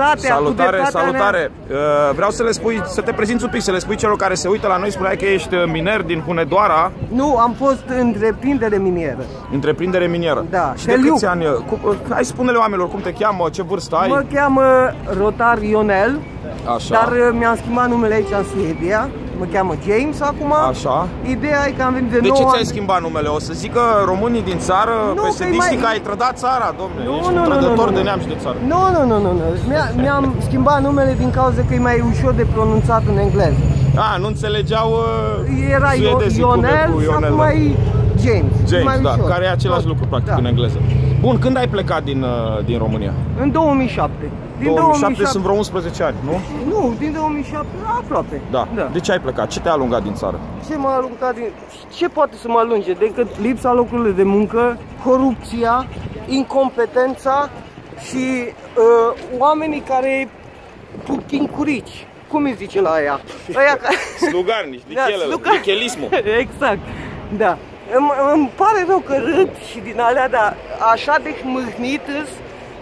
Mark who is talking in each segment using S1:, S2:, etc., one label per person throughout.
S1: dreptatea, cu
S2: Salutare,
S1: dreptatea
S2: salutare! Uh, Vreau să le spui, să te prezinți un pic, să le spui celor care se uită la noi, spuneai că ești uh, miner din Hunedoara,
S1: Mea. Nu, am fost întreprindere minieră.
S2: întreprindere minieră.
S1: Da,
S2: Și de
S1: Heliuc.
S2: câți ani? uh, Cum, uh, hai spune-le oamenilor cum te cheamă, ce vârstă ai.
S1: Mă cheamă Rotar Ionel,
S2: Așa.
S1: dar uh, mi-am schimbat numele aici în Suedia. Mă cheamă James acum.
S2: Așa.
S1: Ideea e că am venit de,
S2: De
S1: nouă
S2: ce ți-ai
S1: ani-
S2: schimbat numele? O să zic că românii din țară,
S1: Nu,
S2: pe
S1: că-i
S2: statistică
S1: mai-
S2: ai trădat țara, domne.
S1: Nu,
S2: Ești
S1: nu,
S2: un
S1: nu, nu,
S2: trădător
S1: nu,
S2: de
S1: nu.
S2: neam și de țară.
S1: Nu, nu, nu, nu, nu. Mi-a- Mi-am schimbat numele din cauza că e mai ușor de pronunțat în engleză.
S2: A, nu înțelegeau uh,
S1: Era Io-
S2: suedezii cum e
S1: Ionel
S2: cu
S1: și
S2: Ionel,
S1: acum
S2: da.
S1: e James.
S2: James,
S1: mai
S2: da,
S1: ușor.
S2: care e același
S1: Tot.
S2: lucru practic
S1: Da.
S2: în engleză. Bun, când ai plecat din, uh, din România?
S1: În 2007. Din
S2: 2007 sunt vreo 11 ani, nu?
S1: Nu, din 2007 aproape.
S2: Da. De ce ai plecat? Ce te-a alungat din țară?
S1: Ce m-a alungat din... Ce poate să mă alunge decât lipsa locurilor de muncă, corupția, incompetența și uh, oamenii care putin curici. Cum îi zice la aia? Aia ca...
S2: Slugarnici,
S1: Da, slugar-
S2: lichelismul.
S1: exact, da. Îmi, îmi pare rău că râd și din alea, dar așa de mâhnit îs,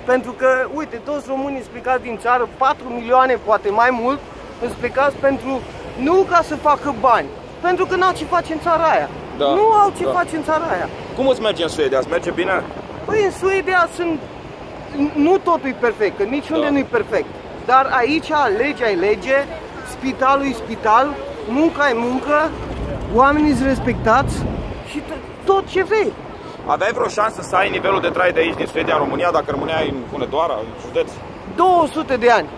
S1: pentru că, uite, toți românii explicați din țară, 4 milioane, poate mai mult, explicați pentru, nu ca să facă bani, pentru că n-au ce face în țara aia.
S2: Da,
S1: Nu au ce
S2: da.
S1: face în țara aia.
S2: Cum îți merge în Suedia? Îți merge bine?
S1: Păi în Suedia sunt, nu totul e perfect, că niciunde
S2: Da.
S1: nu e perfect. Dar aici legea e lege, spitalul e spital, munca e muncă, oamenii sunt respectați și t- tot ce vrei.
S2: Aveai vreo șansă să ai nivelul de trai de aici din Suedia, în România, dacă rămâneai în Hunedoara, în județ?
S1: 200 de ani.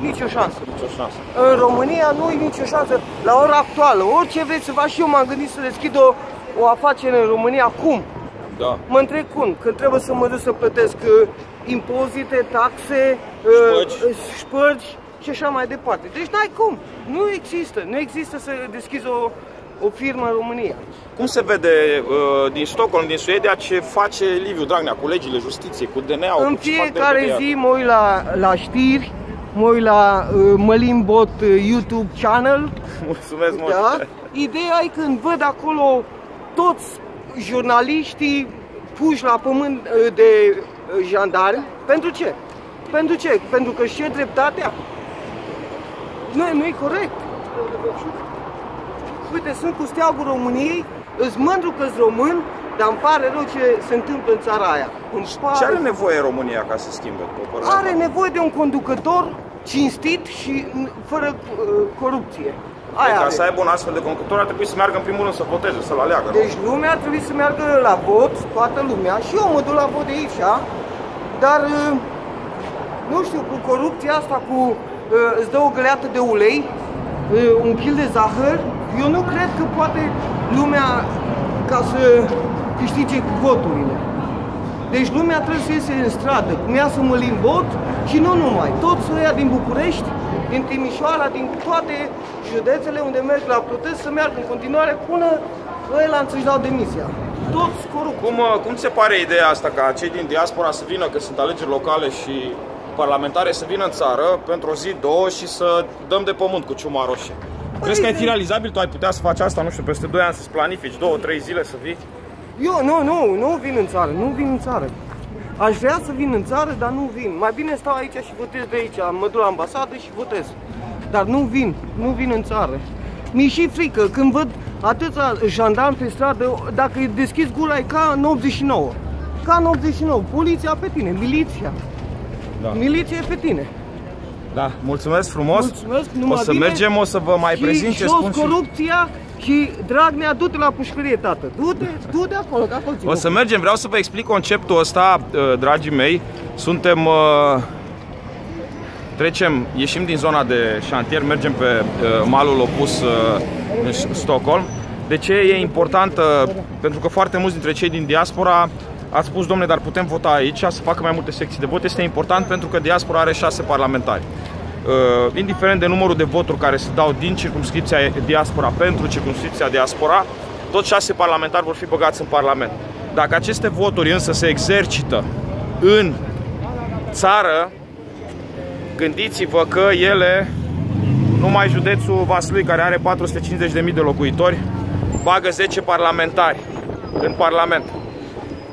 S1: Nici o șansă.
S2: Nicio șansă.
S1: În România nu e nicio șansă. La ora actuală, orice vreți să faci și eu m-am gândit să deschid o, o afacere în România acum.
S2: Da.
S1: Mă întreb cum, când trebuie să mă duc să plătesc uh, impozite, taxe,
S2: Șpăgi.
S1: uh, șpărgi și așa mai departe. Deci n-ai cum, nu există, nu există să deschizi o, o firmă în România.
S2: Cum se vede uh, din Stockholm, din Suedia, ce face Liviu Dragnea cu legile justiției, cu DNA-ul?
S1: În
S2: cu ce fac de
S1: fiecare
S2: repede
S1: zi mă uit la, la știri, mă uit la uh, Mălin Bot uh, YouTube channel,
S2: ea? Mulțumesc mult!
S1: da? Ideea e când văd acolo toți jurnaliștii puși la pământ uh, de uh, jandarmi. Pentru ce? Pentru ce? Pentru că și dreptatea? Nu, nu e corect. Uite, sunt cu steagul României, îți mândru că român, dar îmi pare rău ce se întâmplă în țara aia. Îmi pare
S2: Ce are nevoie România ca să schimbe? după părerea
S1: are
S2: ta?
S1: nevoie de un conducător cinstit și n- fără uh, corupție. Aia
S2: Ca
S1: are.
S2: să aibă un astfel de conducător, ar trebui să meargă în primul rând să voteze, să-l aleagă. nu?
S1: Deci lumea ar trebui să meargă la vot, toată lumea, și eu mă duc la vot de aici, dar uh, nu știu, cu corupția asta, cu uh, îți dă o găleată de ulei, uh, un kil de zahăr, eu nu cred că poate lumea ca să câștige voturile. Deci lumea trebuie să iese în stradă, cum ia să mă vot și nu numai. Toți ăia din București, din Timișoara, din toate județele unde merg la protest să meargă în continuare până ăia să-și dau demisia. Toți corupți.
S2: Cum, uh, cum ți se pare ideea asta ca cei din diaspora să vină, că sunt alegeri locale și parlamentare, să vină în țară pentru o zi, două și să dăm de pământ cu ciuma roșie? Crezi că ai fi realizabil? Tu ai putea să faci asta, nu știu, peste 2 ani să-ți planifici, două, trei zile să vii?
S1: Eu, nu, nu, nu vin în țară, nu vin în țară. Aș vrea să vin în țară, dar nu vin. Mai bine stau aici și votez de aici, mă duc la ambasadă și votez. Dar nu vin, nu vin în țară. Mi-e și frică când văd atâția jandarmi pe stradă, dacă îi deschizi gura e ca în 89. Ca în 89, poliția pe tine, miliția.
S2: Da.
S1: Miliția e pe tine.
S2: Da, mulțumesc frumos.
S1: Mulțumesc,
S2: o
S1: numai
S2: să
S1: bine.
S2: mergem, o să vă mai
S1: și
S2: prezint ce
S1: jos
S2: spun și...
S1: corupția și Dragnea, du-te la pușcărie, tată. Du-te, du-te acolo, că acolo țin
S2: O să mergem, vreau să vă explic conceptul ăsta, uh, dragii mei. Suntem, uh, trecem, ieșim din zona de șantier, mergem pe uh, malul opus uh, în S- Stockholm. De ce e important? Uh, Pentru că foarte mulți dintre cei din diaspora ați spus, domne, dar putem vota aici, să facă mai multe secții de vot. Este important pentru că diaspora are șase parlamentari. Uh, indiferent de numărul de voturi care se dau din circumscripția diaspora pentru circumscripția diaspora, toți șase parlamentari vor fi băgați în Parlament. Dacă aceste voturi însă se exercită în țară, gândiți-vă că ele, numai județul Vaslui, care are 450.000 de locuitori, bagă 10 parlamentari în Parlament.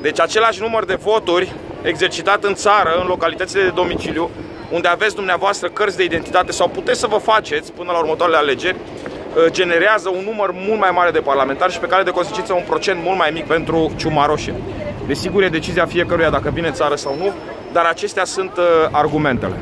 S2: Deci același număr de voturi exercitat în țară, în localitățile de domiciliu, unde aveți dumneavoastră cărți de identitate sau puteți să vă faceți până la următoarele alegeri, generează un număr mult mai mare de parlamentari și pe care de consecință un procent mult mai mic pentru ciuma roșie. Desigur, e decizia fiecăruia dacă vine țară sau nu, dar acestea sunt argumentele.